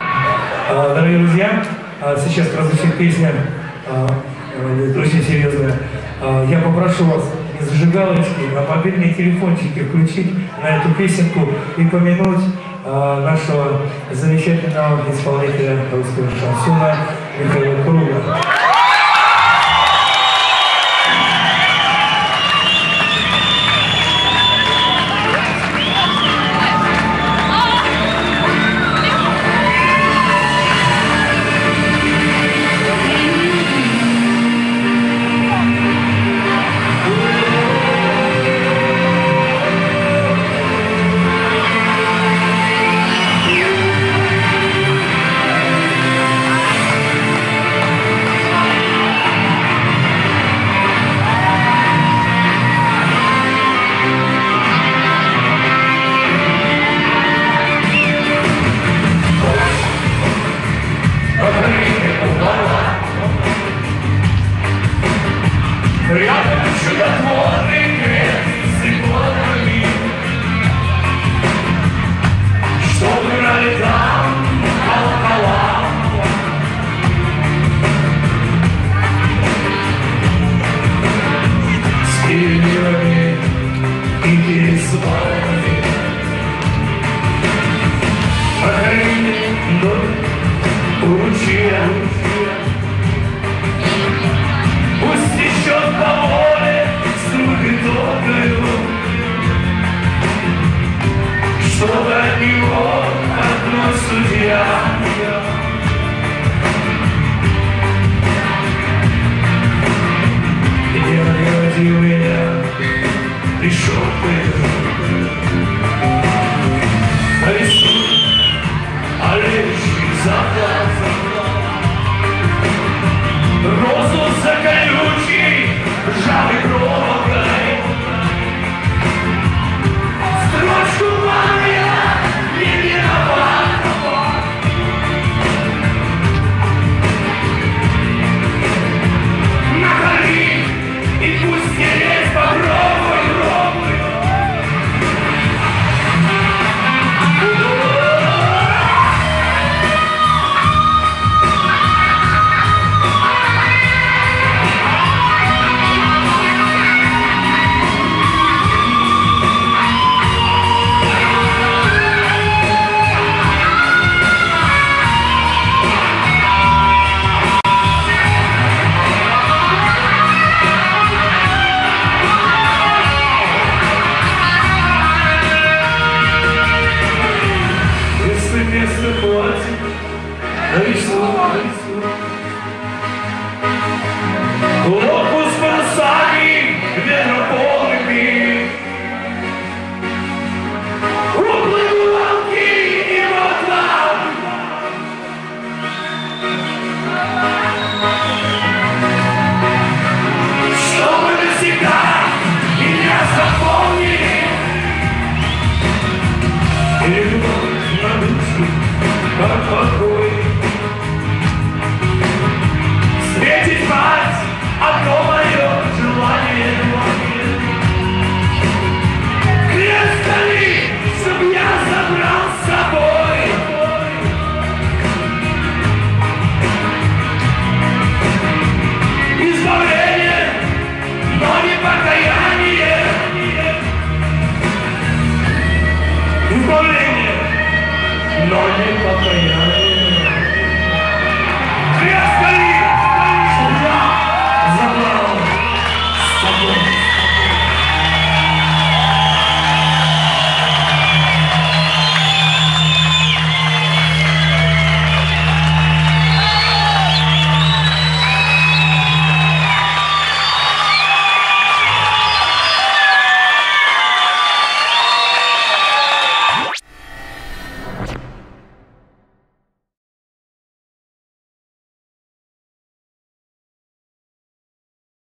А, Дорогие друзья, а, сейчас прозвучит песня серьезная. А, Я попрошу вас не зажигалочки, а мобильные телефончики включить на эту песенку и помянуть нашего замечательного исполнителя русского шансона Михаила Круга. Рядом чудотворный крест с иконами, Что выбрали там колокола. С переливами и перезвонами. Покорили ночь у. É isso, é isso.